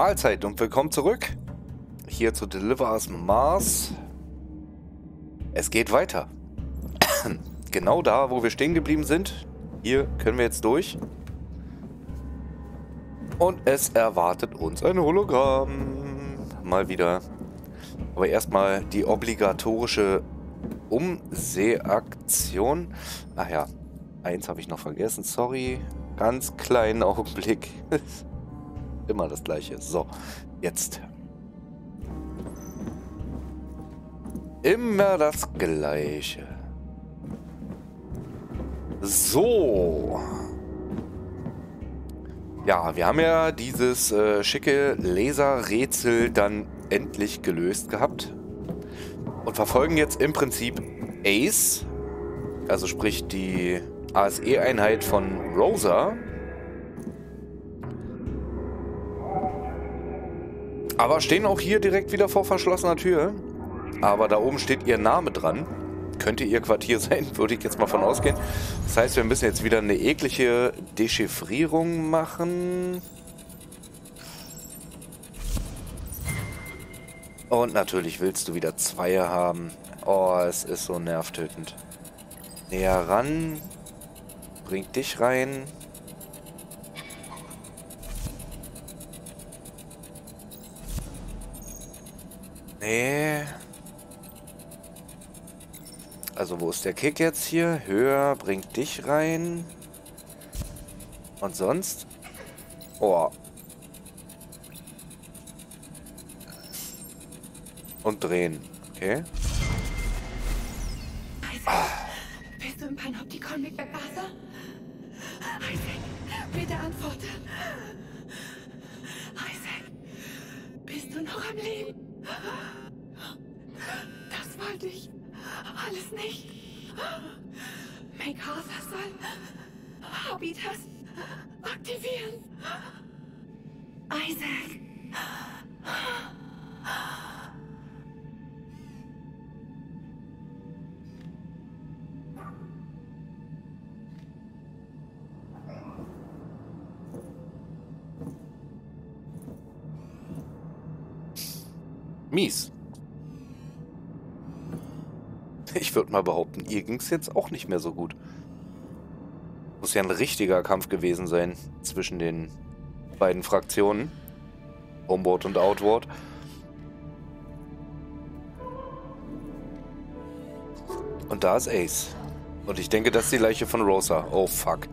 Mahlzeit und willkommen zurück hier zu Deliver Us Mars. Es geht weiter. genau da, wo wir stehen geblieben sind. Hier können wir jetzt durch. Und es erwartet uns ein Hologramm. Mal wieder. Aber erstmal die obligatorische Umsehaktion. Ach ja, eins habe ich noch vergessen. Sorry. Ganz kleinen Augenblick. Immer das gleiche. So, jetzt. Immer das gleiche. So. Ja, wir haben ja dieses äh, schicke Laserrätsel dann endlich gelöst gehabt. Und verfolgen jetzt im Prinzip Ace, also sprich die ASE-Einheit von Rosa. Aber stehen auch hier direkt wieder vor verschlossener Tür. Aber da oben steht ihr Name dran. Könnte ihr Quartier sein, würde ich jetzt mal von ausgehen. Das heißt, wir müssen jetzt wieder eine eklige Dechiffrierung machen. Und natürlich willst du wieder Zweier haben. Oh, es ist so nervtötend. Näher ran. Bringt dich rein. Nee. Also wo ist der Kick jetzt hier? Höher, bringt dich rein. Und sonst? Oh. Und drehen. Okay. Würde mal behaupten, ihr ging es jetzt auch nicht mehr so gut. Muss ja ein richtiger Kampf gewesen sein zwischen den beiden Fraktionen. Homeboard und Outward. Und da ist Ace. Und ich denke, das ist die Leiche von Rosa. Oh, fuck.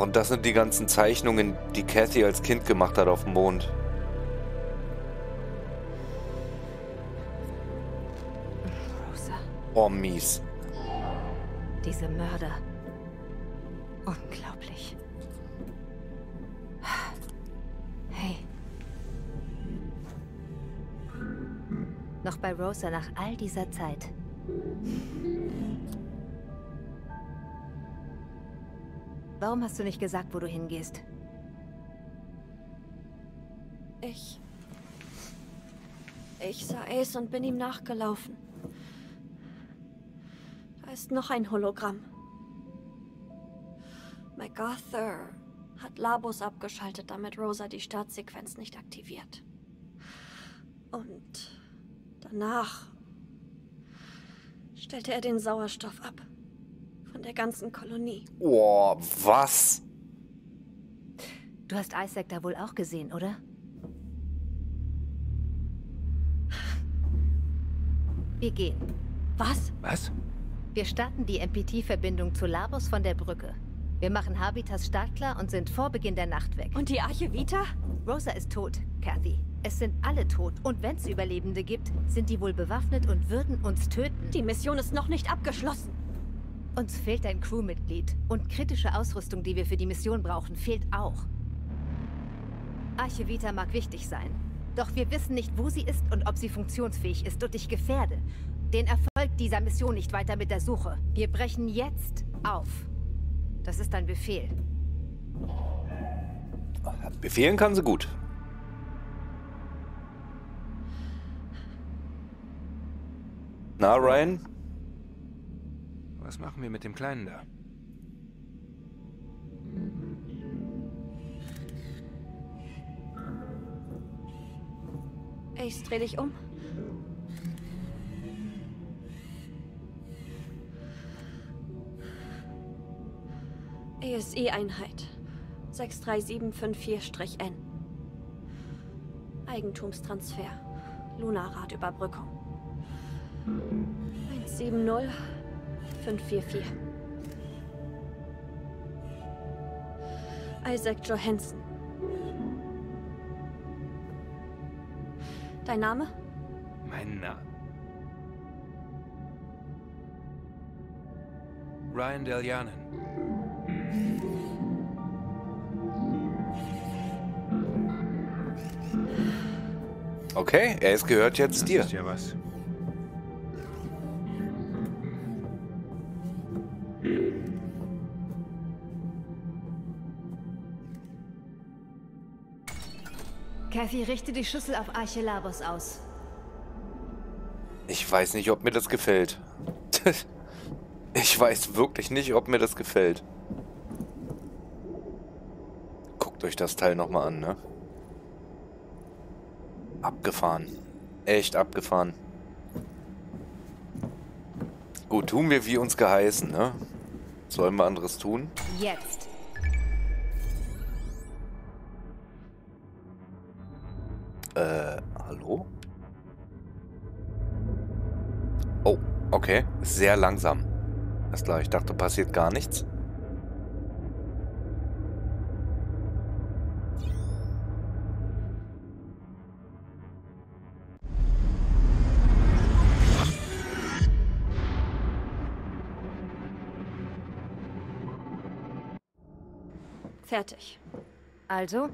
Und das sind die ganzen Zeichnungen, die Cathy als Kind gemacht hat auf dem Mond. Rosa. Oh, mies. Diese Mörder. Unglaublich. Hey. Noch bei Rosa nach all dieser Zeit. Warum hast du nicht gesagt, wo du hingehst? Ich... Ich sah Ace und bin ihm nachgelaufen. Da ist noch ein Hologramm. MacArthur hat Labos abgeschaltet, damit Rosa die Startsequenz nicht aktiviert. Und danach stellte er den Sauerstoff ab von der ganzen Kolonie. Oh, was? Du hast Isaac da wohl auch gesehen, oder? Wir gehen. Was? Was? Wir starten die MPT-Verbindung zu Labos von der Brücke. Wir machen Habitas startklar und sind vor Beginn der Nacht weg. Und die Arche Vita? Rosa ist tot, Kathy. Es sind alle tot. Und wenn es Überlebende gibt, sind die wohl bewaffnet und würden uns töten. Die Mission ist noch nicht abgeschlossen. Uns fehlt ein Crewmitglied und kritische Ausrüstung, die wir für die Mission brauchen, fehlt auch. Archivita mag wichtig sein, doch wir wissen nicht, wo sie ist und ob sie funktionsfähig ist und ich gefährde den Erfolg dieser Mission nicht weiter mit der Suche. Wir brechen jetzt auf. Das ist ein Befehl. Befehlen kann sie gut. Na, Ryan? Was machen wir mit dem Kleinen da? Ace, dreh dich um. ESI-Einheit 63754-N. Eigentumstransfer. Lunarradüberbrückung. 170544. Isaac Johansson. Dein Name? Mein Name. Ryan Deljanen. Okay, es gehört jetzt Das dir. ist ja was. Kathy, richte die Schüssel auf Archelabos aus. Ich weiß nicht, ob mir das gefällt. ich weiß wirklich nicht, ob mir das gefällt. Guckt euch das Teil nochmal an, ne? Abgefahren. Echt abgefahren. Gut, tun wir wie uns geheißen, ne? Sollen wir anderes tun? Jetzt. Okay. Sehr langsam. Ist klar, ich dachte, passiert gar nichts. Fertig. Also,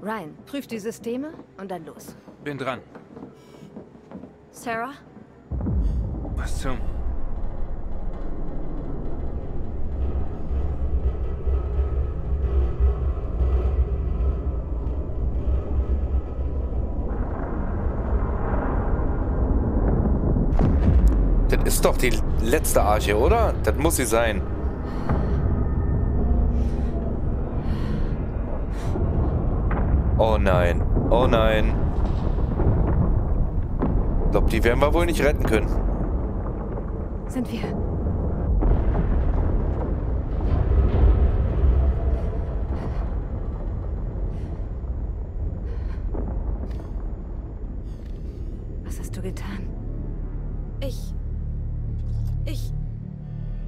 Ryan, prüf die Systeme und dann los. Bin dran. Sarah? Was zum... Das ist doch die letzte Arche, oder? Das muss sie sein. Oh nein. Oh nein. Ich glaube, die werden wir wohl nicht retten können. Sind wir. Was hast du getan? Ich. Ich.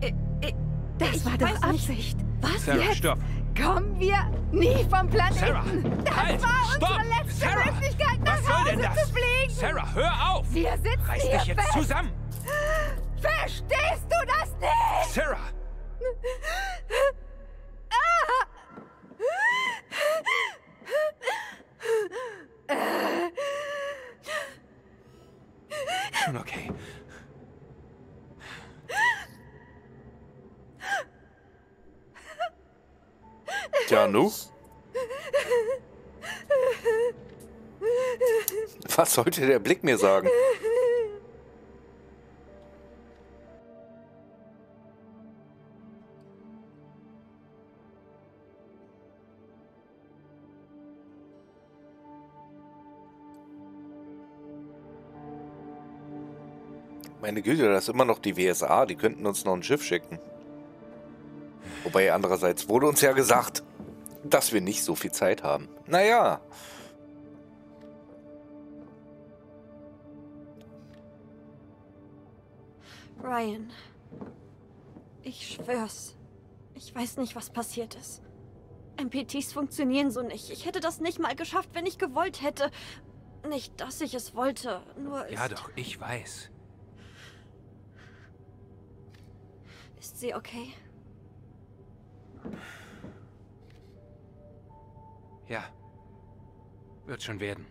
Ich. ich Das ich war doch nicht. Absicht. Was Sarah, jetzt? stopp! Kommen wir nie vom Planeten. Sarah! Das halt! war stopp! unsere letzte Sarah! Möglichkeit, nach Was soll Hause denn das? zu fliegen. Sarah, hör auf! Wir sitzen Reiß hier dich jetzt fest. zusammen! Was sollte der Blick mir sagen? Meine Güte, das ist immer noch die WSA. Die könnten uns noch ein Schiff schicken. Wobei andererseits wurde uns ja gesagt, dass wir nicht so viel Zeit haben. Naja. Ryan. Ich schwör's. Ich weiß nicht, was passiert ist. MPTs funktionieren so nicht. Ich hätte das nicht mal geschafft, wenn ich gewollt hätte. Nicht, dass ich es wollte, nur. Ja doch, ich weiß. Ist sie okay? Ja. Wird schon werden.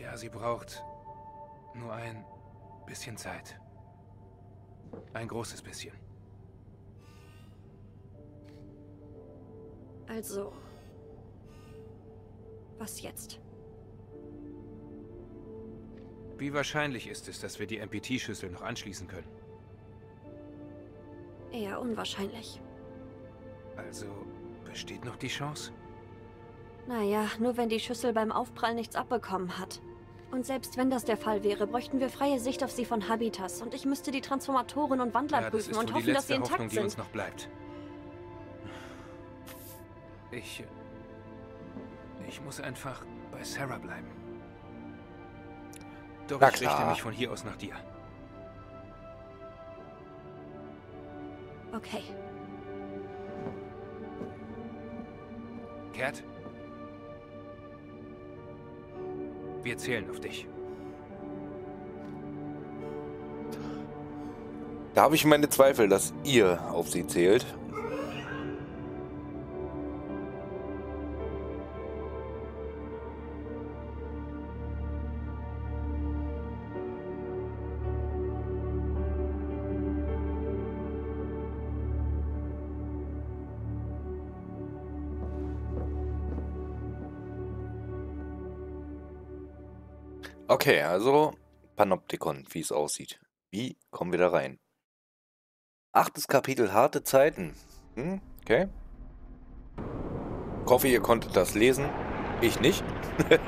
Ja, sie braucht nur ein bisschen Zeit. Ein großes bisschen. Also, Was jetzt? Wie wahrscheinlich ist es, dass wir die MPT-Schüssel noch anschließen können? Eher unwahrscheinlich. Also besteht noch die Chance? Naja, nur wenn die Schüssel beim Aufprall nichts abbekommen hat. Und selbst wenn das der Fall wäre, bräuchten wir freie Sicht auf sie von Habitas und ich müsste die Transformatoren und Wandler ja, prüfen und hoffen, die dass sie intakt Hoffnung, die sind. uns noch bleibt. Ich... Ich muss einfach bei Sarah bleiben. Doch Na ich richte mich von hier aus nach dir. Okay. Cat? Wir zählen auf dich. Da habe ich meine Zweifel, dass ihr auf sie zählt. Okay, also Panoptikon, wie es aussieht. Wie kommen wir da rein? Achtes Kapitel, harte Zeiten. Hm, okay. Ich hoffe, ihr konntet das lesen. Ich nicht.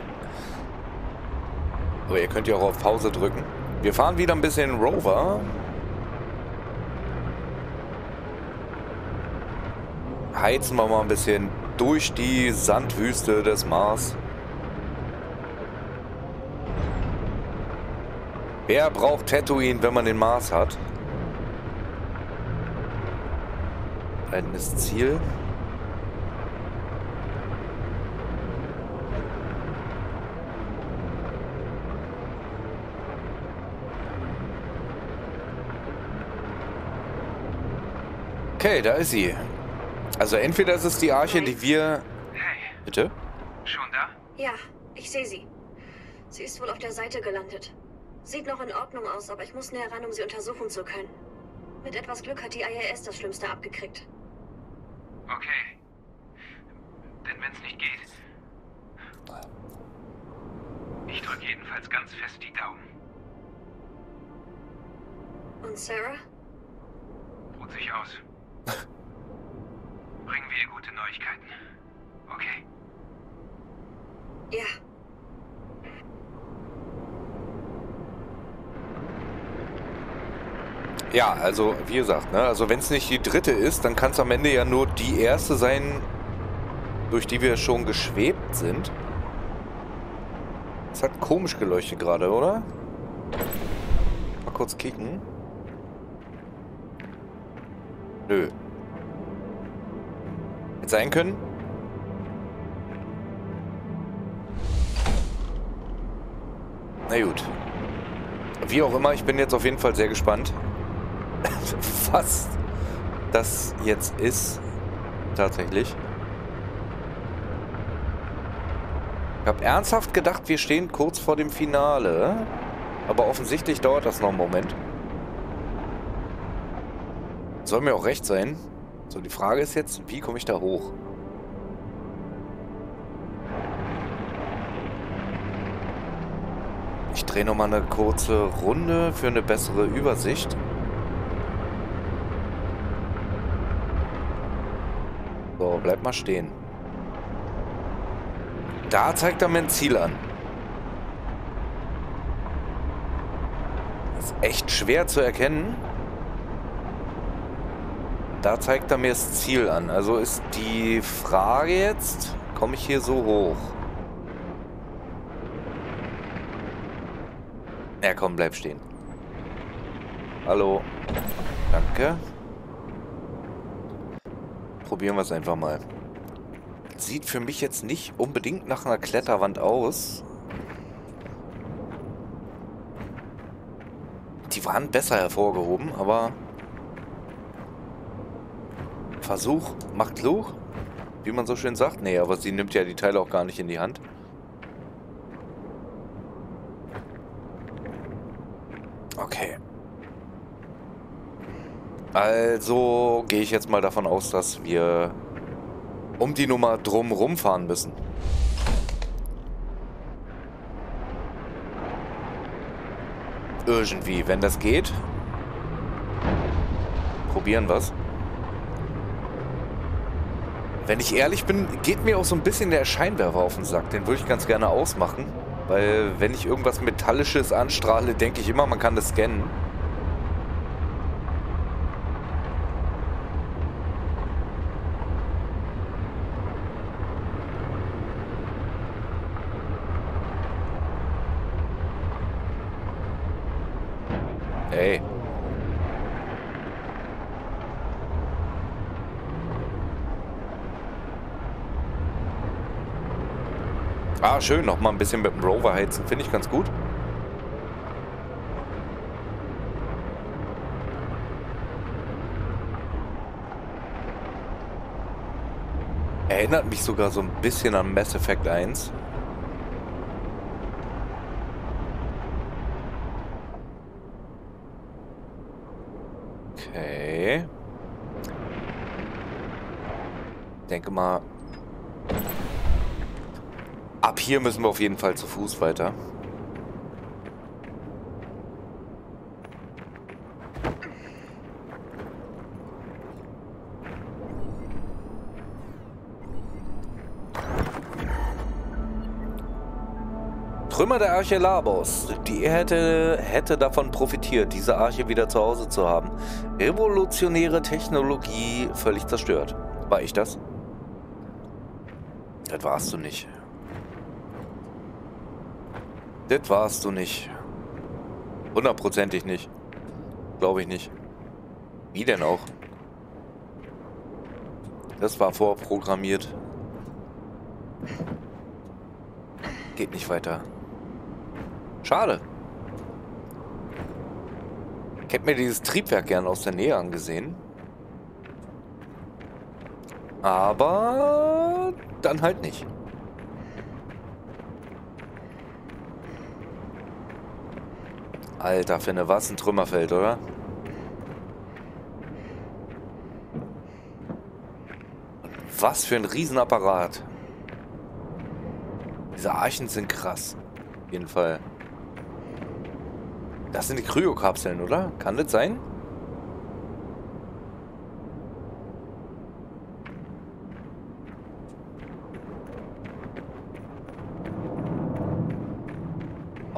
Aber ihr könnt ja auch auf Pause drücken. Wir fahren wieder ein bisschen Rover. Heizen wir mal ein bisschen durch die Sandwüste des Mars. Wer braucht Tatooine, wenn man den Mars hat? Ist Ziel. Okay, da ist sie. Also entweder ist es die Arche, die wir... Hey, Bitte? schon da? Ja, ich sehe sie. Sie ist wohl auf der Seite gelandet. Sieht noch in Ordnung aus, aber ich muss näher ran, um sie untersuchen zu können. Mit etwas Glück hat die IAS das Schlimmste abgekriegt. Okay. Denn wenn es nicht geht... Ich drücke jedenfalls ganz fest die Daumen. Und Sarah? Ruht sich aus. Bringen wir ihr gute Neuigkeiten. Okay? Ja. Ja, also wie gesagt, ne, also wenn es nicht die dritte ist, dann kann es am Ende ja nur die erste sein, durch die wir schon geschwebt sind. Es hat komisch geleuchtet gerade, oder? Mal kurz kicken. Nö. Hätte sein können. Na gut. Wie auch immer, ich bin jetzt auf jeden Fall sehr gespannt, was das jetzt ist. Tatsächlich. Ich habe ernsthaft gedacht, wir stehen kurz vor dem Finale. Aber offensichtlich dauert das noch einen Moment. Soll mir auch recht sein. So, die Frage ist jetzt, wie komme ich da hoch? Ich drehe nochmal eine kurze Runde für eine bessere Übersicht. Bleib mal stehen. Da zeigt er mir ein Ziel an. Das ist echt schwer zu erkennen. Da zeigt er mir das Ziel an. Also ist die Frage jetzt, komme ich hier so hoch? Ja, komm, bleib stehen. Hallo. Danke. Probieren wir es einfach mal. Sieht für mich jetzt nicht unbedingt nach einer Kletterwand aus. Die waren besser hervorgehoben, aber... Versuch macht klug, wie man so schön sagt. Nee, aber sie nimmt ja die Teile auch gar nicht in die Hand. Also gehe ich jetzt mal davon aus, dass wir um die Nummer drum rumfahren müssen. Irgendwie, wenn das geht. Probieren was. Wenn ich ehrlich bin, geht mir auch so ein bisschen der Scheinwerfer auf den Sack. Den würde ich ganz gerne ausmachen. Weil wenn ich irgendwas Metallisches anstrahle, denke ich immer, man kann das scannen. Schön. Noch mal ein bisschen mit dem Rover heizen. Finde ich ganz gut. Erinnert mich sogar so ein bisschen an Mass Effect 1. Okay. Denke mal, hier müssen wir auf jeden Fall zu Fuß weiter. Trümmer der Arche Labos. Die hätte, hätte davon profitiert, diese Arche wieder zu Hause zu haben. Revolutionäre Technologie völlig zerstört. War ich das? Das warst du nicht. Das warst du nicht. Hundertprozentig nicht. Glaube ich nicht. Wie denn auch? Das war vorprogrammiert. Geht nicht weiter. Schade. Ich hätte mir dieses Triebwerk gern aus der Nähe angesehen. Aber dann halt nicht. Alter, Finne, was ein Trümmerfeld, oder? Was für ein Riesenapparat. Diese Archen sind krass. Auf jeden Fall. Das sind die Kryokapseln, oder? Kann das sein?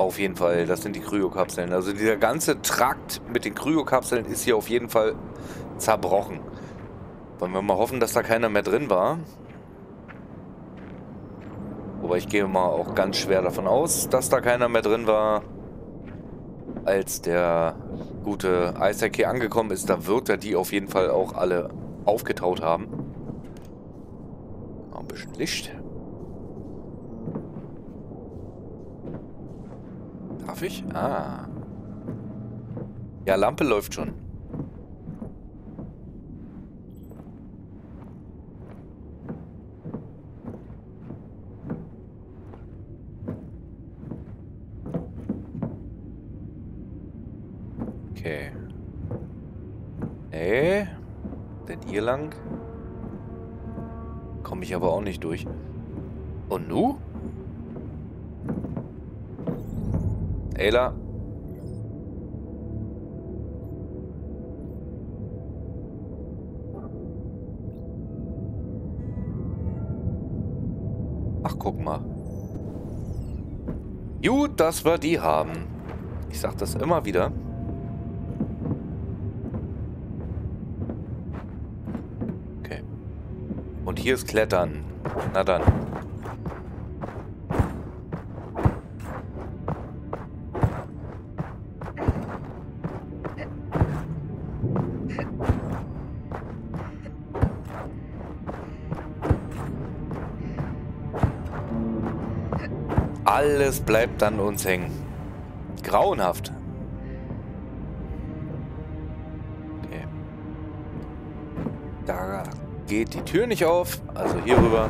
Auf jeden Fall, das sind die Kryokapseln. Also dieser ganze Trakt mit den Kryokapseln ist hier auf jeden Fall zerbrochen. Wollen wir mal hoffen, dass da keiner mehr drin war. Wobei ich gehe mal auch ganz schwer davon aus, dass da keiner mehr drin war. Als der gute Isaac hier angekommen ist, da wird er die auf jeden Fall auch alle aufgetaut haben. Ein bisschen Licht. Darf ich? Ah. Ja, Lampe läuft schon. Okay. Nee. Denn hier lang? Komme ich aber auch nicht durch. Und nu? Ayla. Ach, guck mal. Gut, dass wir die haben. Ich sag das immer wieder. Okay. Und hier ist Klettern. Na dann. Alles bleibt an uns hängen. Grauenhaft. Okay. Da geht die Tür nicht auf. Also hier rüber.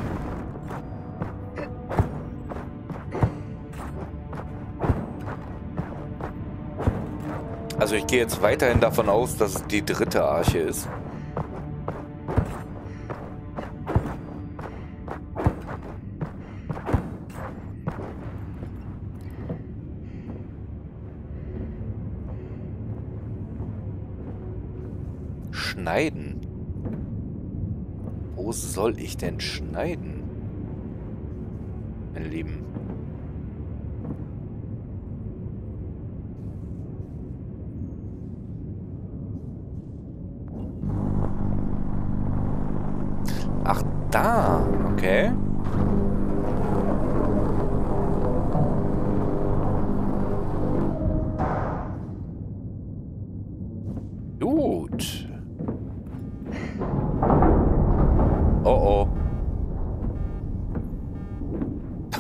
Also ich gehe jetzt weiterhin davon aus, dass es die dritte Arche ist. Soll ich denn schneiden?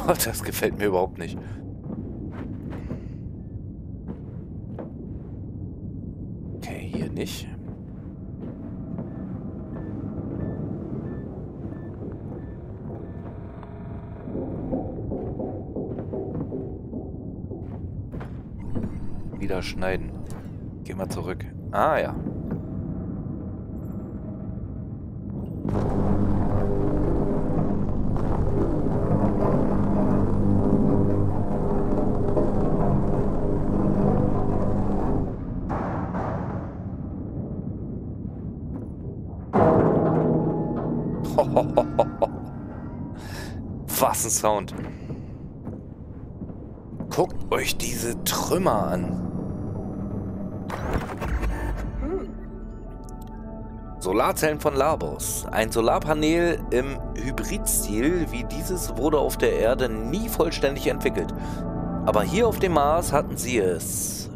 Das gefällt mir überhaupt nicht. Okay, hier nicht. Wieder schneiden. Geh mal zurück. Ah ja. Ein Sound. Guckt euch diese Trümmer an. Solarzellen von Labos. Ein Solarpanel im Hybridstil wie dieses wurde auf der Erde nie vollständig entwickelt. Aber hier auf dem Mars hatten sie es.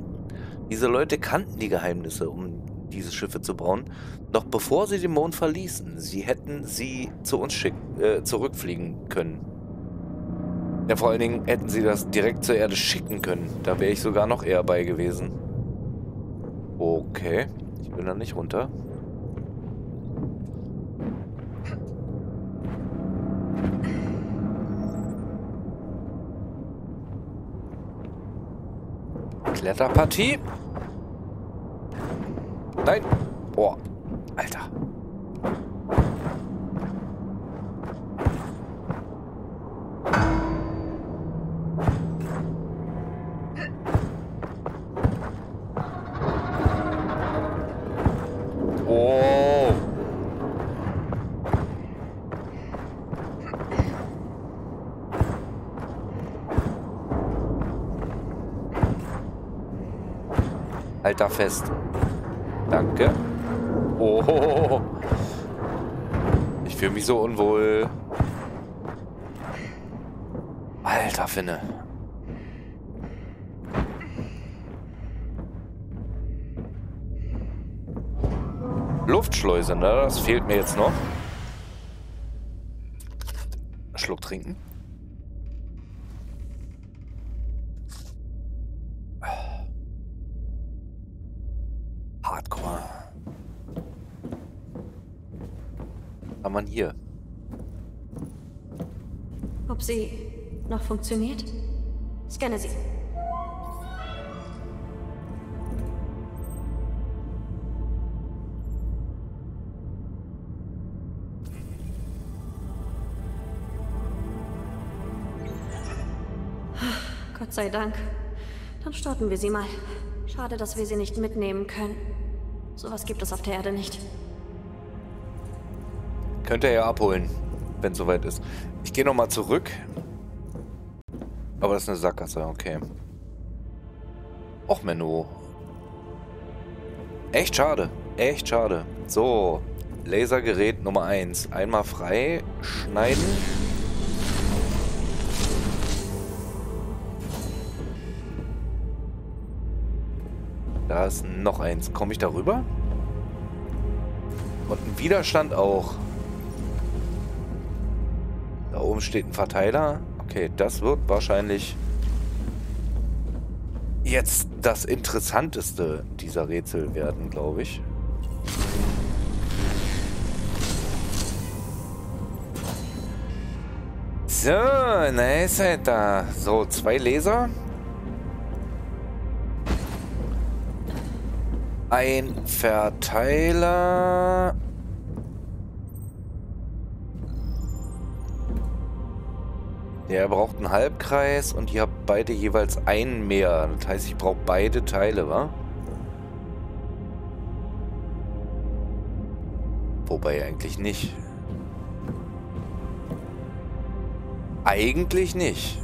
Diese Leute kannten die Geheimnisse, um diese Schiffe zu bauen, noch bevor sie den Mond verließen. Sie hätten sie zu uns äh, zurückfliegen können. Ja, vor allen Dingen hätten sie das direkt zur Erde schicken können. Da wäre ich sogar noch eher bei gewesen. Okay, ich bin da nicht runter. Kletterpartie. Nein. Boah. Alter. Halt da fest. Danke. Oh. Ich fühle mich so unwohl. Alter Finne. Luftschleuse, ne? Das fehlt mir jetzt noch. Schluck trinken. Hardcore. Kann man hier. Ob sie noch funktioniert? Scanne sie. Gott sei Dank. Dann starten wir sie mal. Schade, dass wir sie nicht mitnehmen können. Sowas gibt es auf der Erde nicht. Könnt ihr ja abholen, wenn es soweit ist. Ich gehe nochmal zurück. Aber das ist eine Sackgasse, okay. Och, Menno. Echt schade. Echt schade. So. Lasergerät Nummer 1. Einmal frei schneiden. Da ist noch eins. Komme ich da rüber? Und ein Widerstand auch. Da oben steht ein Verteiler. Okay, das wird wahrscheinlich jetzt das Interessanteste dieser Rätsel werden, glaube ich. So, na ist halt da. So, zwei Laser. Ein Verteiler. Der braucht einen Halbkreis und ihr habt beide jeweils einen mehr. Das heißt, ich brauche beide Teile, wa? Wobei eigentlich nicht. Eigentlich nicht.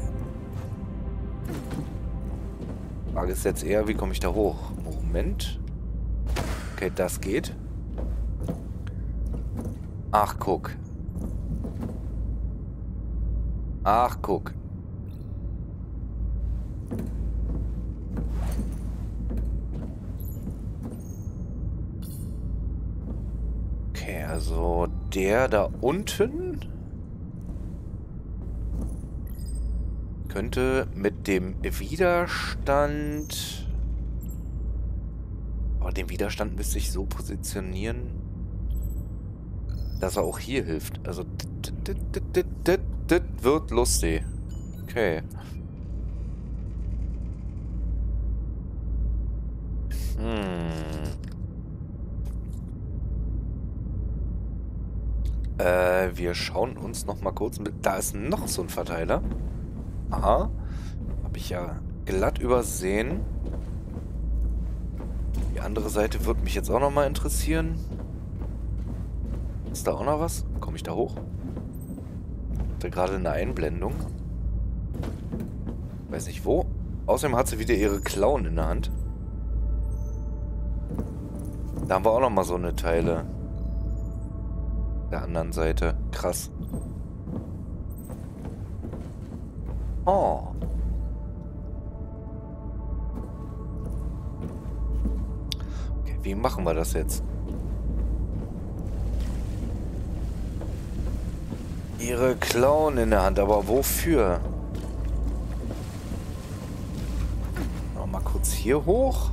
Frage ist jetzt eher, wie komme ich da hoch? Moment. Okay, das geht. Ach, guck. Ach, guck. Okay, also der da unten könnte mit dem Widerstand... Aber den Widerstand müsste ich so positionieren, dass er auch hier hilft. Also, das wird lustig. Okay. Hm. Äh, wir schauen uns noch mal kurz. Da ist noch so ein Verteiler. Aha. Habe ich ja glatt übersehen. Die andere Seite würde mich jetzt auch noch mal interessieren. Ist da auch noch was? Komme ich da hoch? Hatte gerade eine Einblendung. Weiß nicht wo. Außerdem hat sie wieder ihre Klauen in der Hand. Da haben wir auch noch mal so eine Teile. Der anderen Seite. Krass. Oh. Okay, wie machen wir das jetzt? Ihre Klauen in der Hand, aber wofür? Noch mal kurz hier hoch.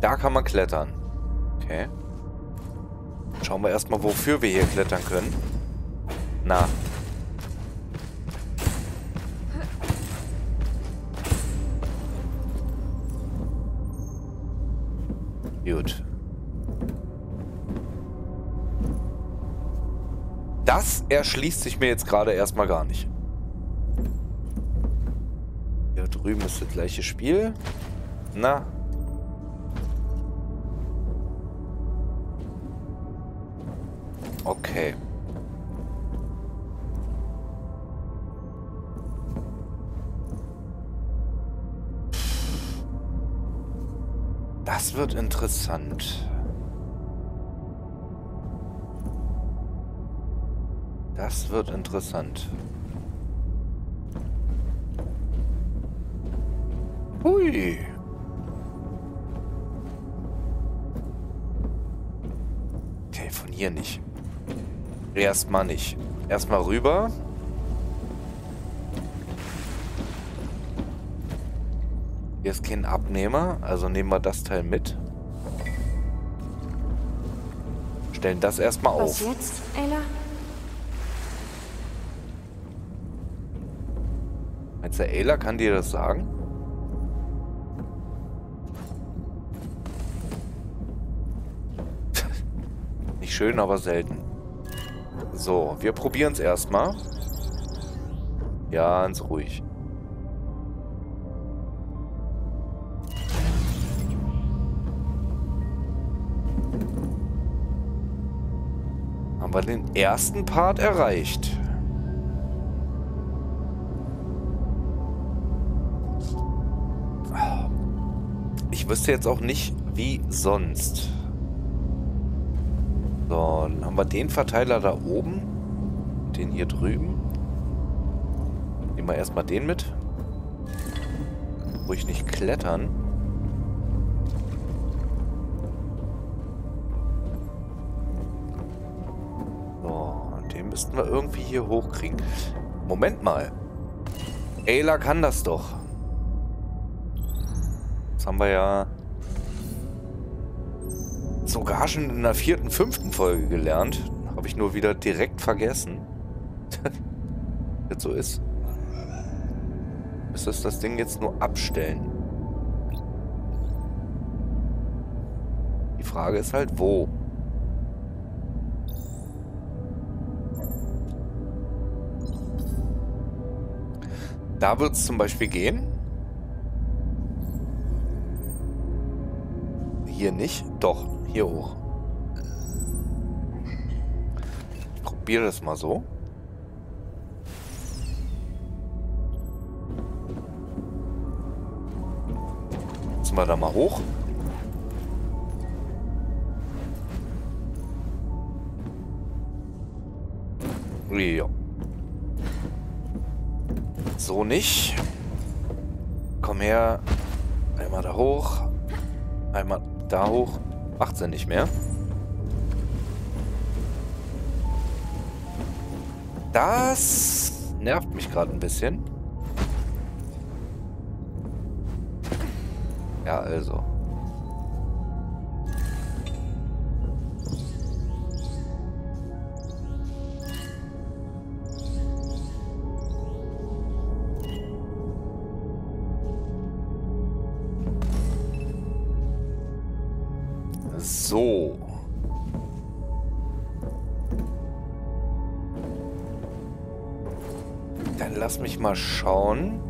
Da kann man klettern. Okay. Schauen wir erstmal, wofür wir hier klettern können. Na. Gut. Erschließt sich mir jetzt gerade erstmal gar nicht. Hier drüben ist das gleiche Spiel. Na, Okay. Das wird interessant. Das wird interessant. Hui. Okay, von hier nicht. Erstmal nicht. Erstmal rüber. Hier ist kein Abnehmer, also nehmen wir das Teil mit. Stellen das erstmal auf. Was jetzt, Ella? Du, Ayla kann dir das sagen? Nicht schön, aber selten. So, wir probieren es erstmal. Ganz ruhig. Haben wir den ersten Part erreicht. Wüsste jetzt auch nicht, wie sonst. So, dann haben wir den Verteiler da oben. Den hier drüben. Nehmen wir erstmal den mit. Ruhig nicht klettern. So, den müssten wir irgendwie hier hochkriegen. Moment mal. Ayla kann das doch. Haben wir ja sogar schon in der vierten, fünften Folge gelernt. Habe ich nur wieder direkt vergessen. jetzt so ist. Ist das das Ding jetzt nur abstellen? Die Frage ist halt, wo? Da wird es zum Beispiel gehen. Hier nicht. Doch, hier hoch. Ich probiere das mal so. Jetzt mal da mal hoch. Ja. So nicht. Komm her. Einmal da hoch. Einmal da hoch. Macht sie nicht mehr. Das nervt mich gerade ein bisschen. Ja, also. Lass mich mal schauen,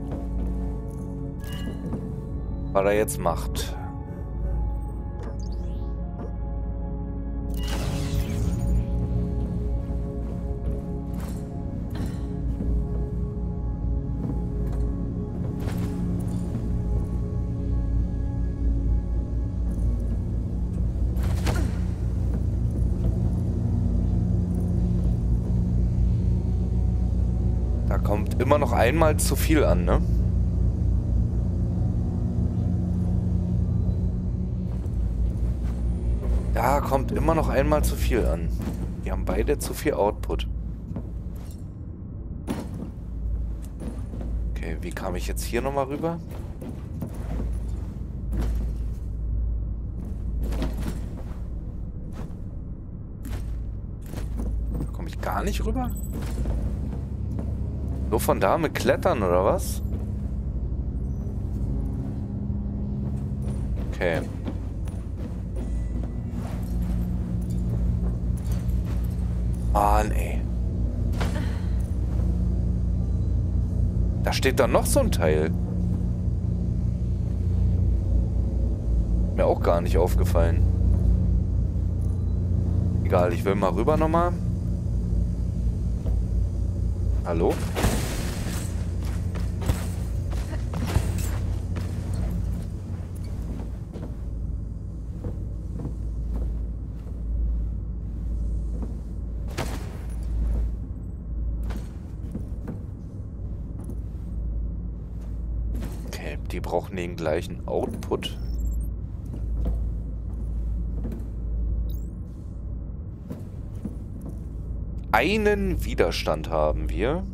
was er jetzt macht. Einmal zu viel an, ne? Da kommt immer noch einmal zu viel an. Die haben beide zu viel Output. Okay, wie kam ich jetzt hier nochmal rüber? Da komme ich gar nicht rüber? Nur von da mit Klettern, oder was? Okay. Mann, ey. Da steht dann noch so ein Teil. Mir auch gar nicht aufgefallen. Egal, ich will mal rüber nochmal. Hallo? Okay, brauchen den gleichen Output. Einen Widerstand haben wir.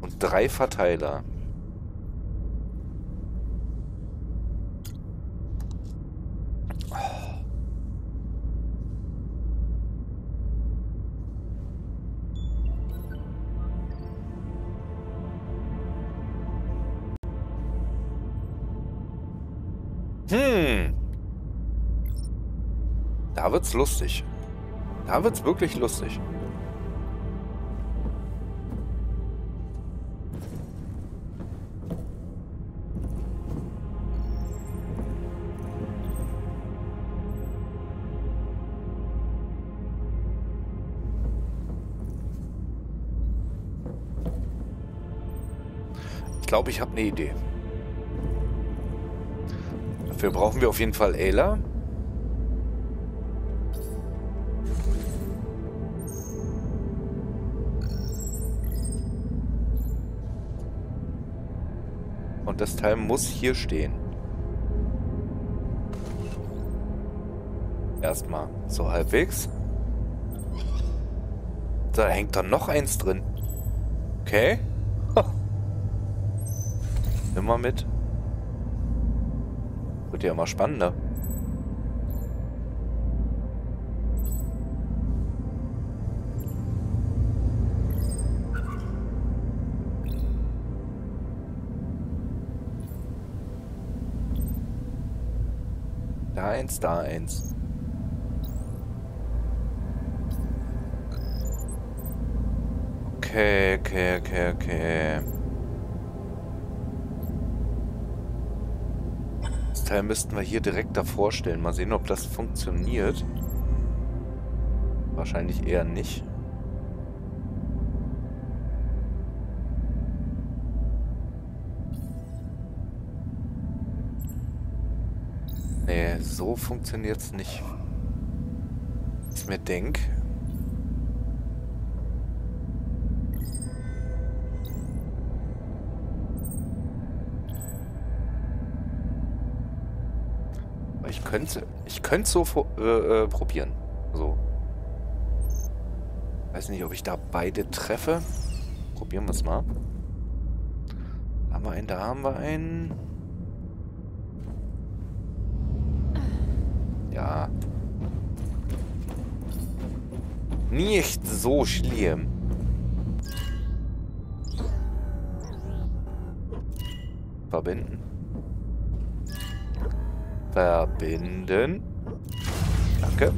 Und drei Verteiler. Da wird's lustig. Da wird's wirklich lustig. Ich glaube, ich habe eine Idee. Dafür brauchen wir auf jeden Fall Ayla. Das Teil muss hier stehen. Erstmal so halbwegs. Da hängt dann noch eins drin. Okay. Immer mit. Wird ja immer spannender. Da eins. Okay, okay, okay, okay. Teil müssten wir hier direkt davor stellen. Mal sehen, ob das funktioniert. Wahrscheinlich eher nicht. Nee, so funktioniert es nicht. Ich mir denke. Ich könnte, ich könnte so äh, äh, probieren. So. Weiß nicht, ob ich da beide treffe. Probieren wir es mal. Haben wir einen, da haben wir einen. Nicht so schlimm. Verbinden. Verbinden. Danke.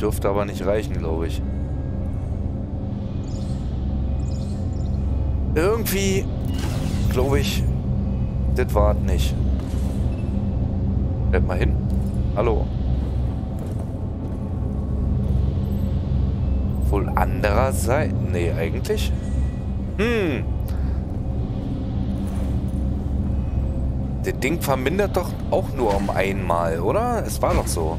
Dürfte aber nicht reichen, glaube ich. Irgendwie, glaube ich, das war nicht. Bleib mal hin. Hallo. Wohl andererseits... Nee, eigentlich? Hm. Das Ding vermindert doch auch nur um einmal, oder? Es war doch so.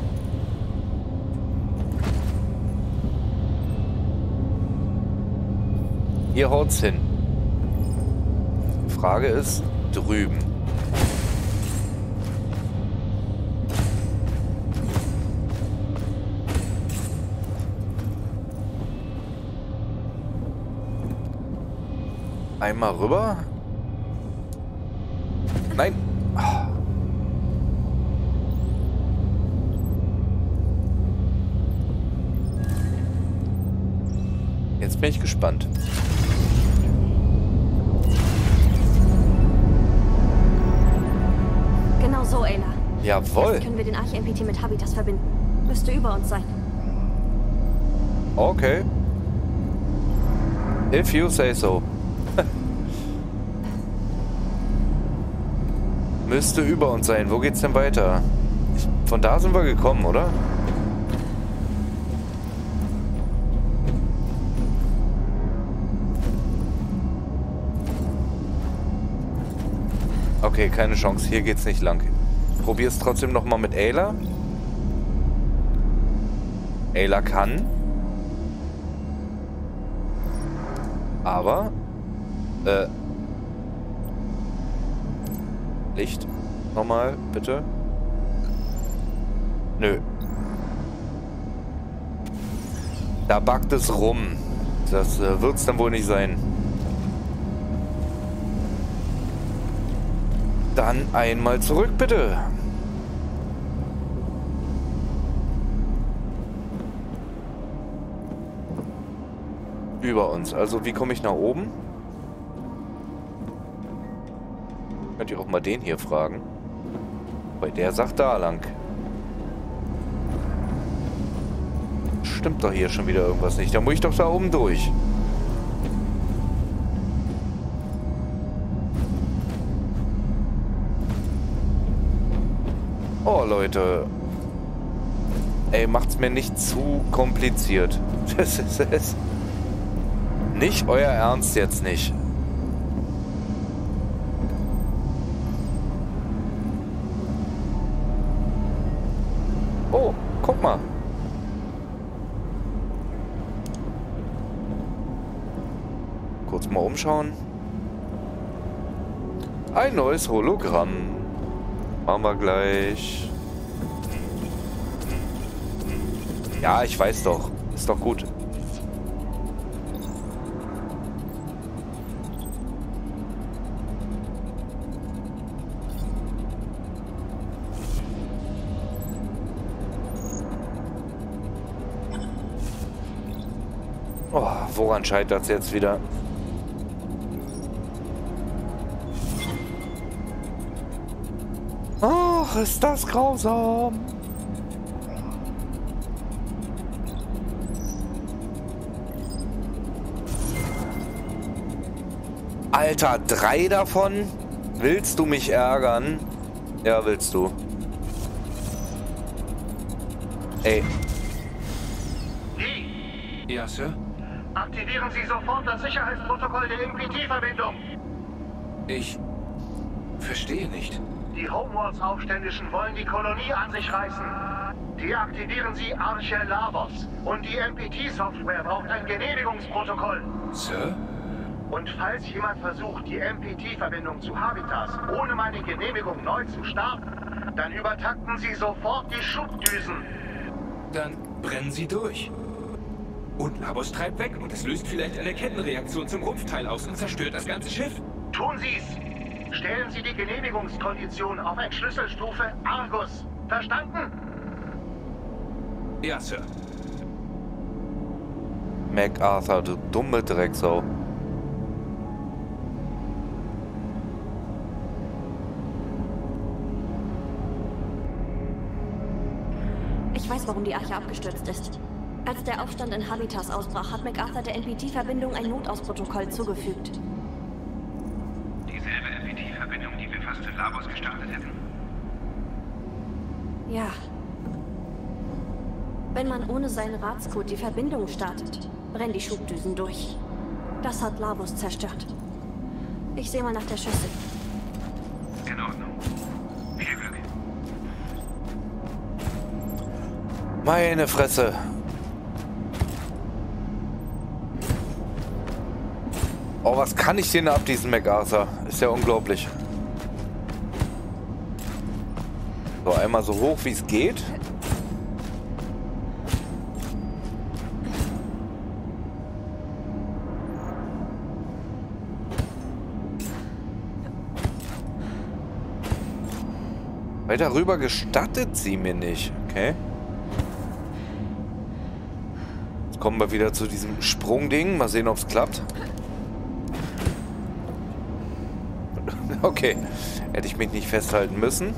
Hier haut's hin. Die Frage ist, drüben. Einmal rüber. Nein. Jetzt bin ich gespannt. Jawohl. Jetzt können wir den Arch-MPT mit Habitas verbinden. Müsste über uns sein. Okay. If you say so. Müsste über uns sein. Wo geht's denn weiter? Von da sind wir gekommen, oder? Okay, keine Chance. Hier geht's nicht lang. Probier's trotzdem nochmal mit Ayla. Ayla kann. Aber, äh, Licht. Nochmal, bitte. Nö. Da backt es rum. Das äh, wird's dann wohl nicht sein. Dann einmal zurück, bitte. Über uns. Also, wie komme ich nach oben? Könnt ihr auch mal den hier fragen. Weil der sagt da lang. Stimmt doch hier schon wieder irgendwas nicht. Da muss ich doch da oben durch. Oh, Leute. Ey, macht's mir nicht zu kompliziert. Das ist es. Nicht euer Ernst jetzt nicht. Oh, guck mal. Kurz mal umschauen. Ein neues Hologramm. Machen wir gleich. Ja, ich weiß doch. Ist doch gut. Oh, woran scheitert es jetzt wieder? Ach, ist das grausam. Alter, drei davon? Willst du mich ärgern? Ja, willst du. Ey, Die, Ja, Sir? aktivieren Sie sofort das Sicherheitsprotokoll der MPT-Verbindung. Ich verstehe nicht. Die Homeworlds-Aufständischen wollen die Kolonie an sich reißen. Deaktivieren Sie Arche Lavos. Und die MPT-Software braucht ein Genehmigungsprotokoll. Sir? Und falls jemand versucht, die MPT-Verbindung zu Habitas ohne meine Genehmigung neu zu starten, dann übertakten Sie sofort die Schubdüsen. Dann brennen sie durch. Und Labos treibt weg und es löst vielleicht eine Kettenreaktion zum Rumpfteil aus und zerstört das ganze Schiff. Tun Sie's! Stellen Sie die Genehmigungskondition auf Entschlüsselstufe Argus. Verstanden? Ja, Sir. MacArthur, du dumme Drecksau. Ich weiß, warum die Arche abgestürzt ist. Als der Aufstand in Habitas ausbrach, hat MacArthur der NPT-Verbindung ein Notausprotokoll zugefügt. Dieselbe MPT-Verbindung, Labos gestartet hätten. Ja. Wenn man ohne seinen Ratscode die Verbindung startet, brennen die Schubdüsen durch. Das hat Labus zerstört. Ich sehe mal nach der Schüssel. In Ordnung. Viel Glück. Meine Fresse. Oh, was kann ich denn ab diesem MacArthur? Ist ja unglaublich. Einmal so hoch wie es geht. Weiter rüber gestattet sie mir nicht. Okay. Jetzt kommen wir wieder zu diesem Sprungding. Mal sehen, ob es klappt. Okay. Hätte ich mich nicht festhalten müssen.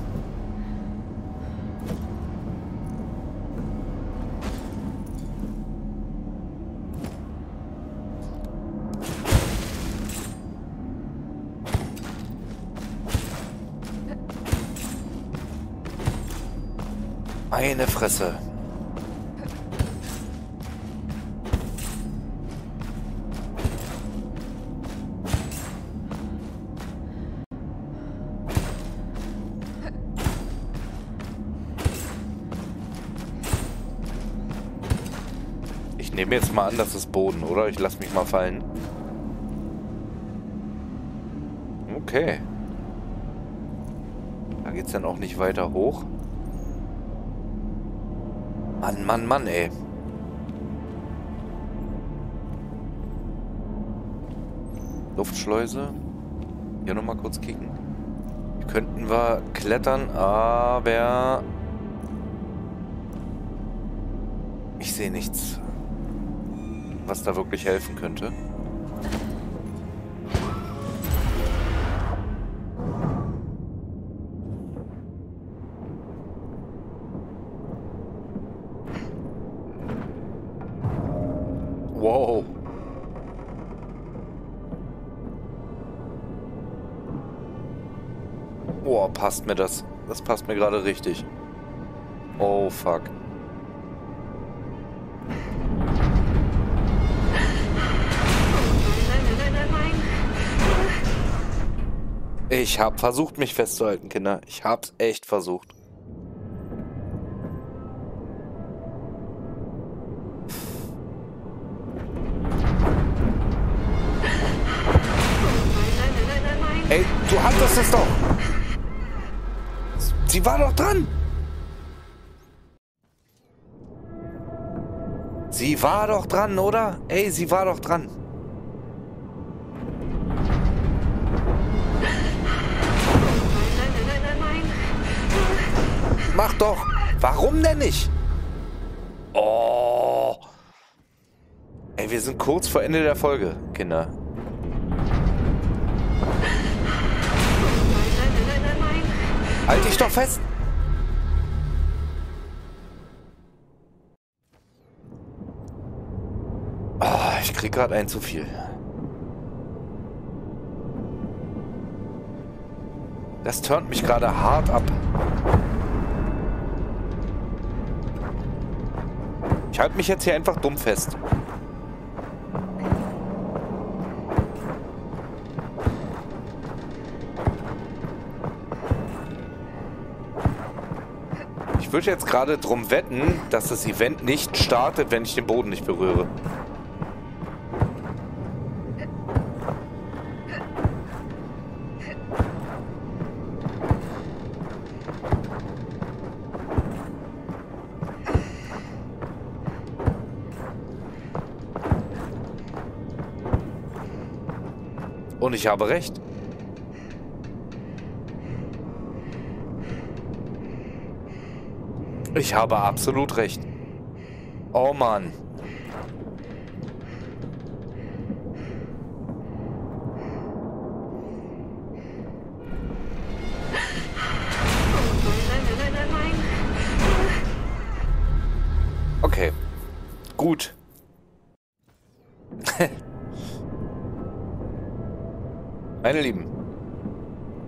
Meine Fresse. Ich nehme jetzt mal an, das ist Boden, oder? Ich lasse mich mal fallen. Okay. Da geht's dann auch nicht weiter hoch. Mann, Mann, Mann, ey. Luftschleuse. Hier nochmal kurz kicken. Hier könnten wir klettern, aber... Ich sehe nichts, was da wirklich helfen könnte. Passt mir das. Das passt mir gerade richtig. Oh, fuck. Ich hab versucht, mich festzuhalten, Kinder. Ich hab's echt versucht. Ey, du hattest es doch. Sie war doch dran. Sie war doch dran, oder? Ey, sie war doch dran. Mach doch. Warum denn nicht? Oh. Ey, wir sind kurz vor Ende der Folge, Kinder. Halt dich doch fest! Oh, ich krieg gerade ein zu viel. Das turnt mich gerade hart ab. Ich halte mich jetzt hier einfach dumm fest. Würde jetzt gerade drum wetten, dass das Event nicht startet, wenn ich den Boden nicht berühre. Und ich habe recht. Ich habe absolut recht. Oh Mann. Okay. Gut. Meine Lieben,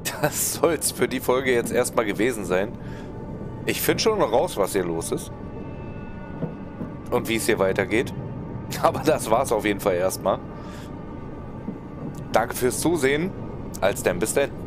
das soll's für die Folge jetzt erstmal gewesen sein. Ich finde schon raus, was hier los ist. Und wie es hier weitergeht. Aber das war's auf jeden Fall erstmal. Danke fürs Zusehen. Als denn, bis denn.